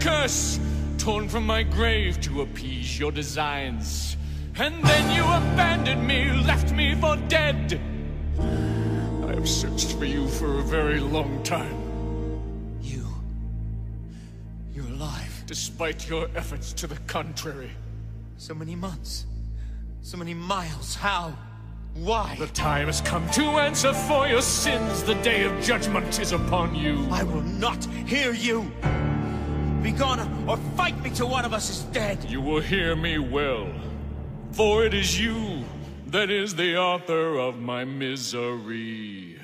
curse, torn from my grave to appease your designs. And then you abandoned me, left me for dead. I have searched for you for a very long time. You... You're alive. Despite your efforts to the contrary. So many months. So many miles. How? Why? The time has come to answer for your sins. The day of judgment is upon you. I will not hear you! Be gone, or fight me till one of us is dead! You will hear me well. For it is you that is the author of my misery.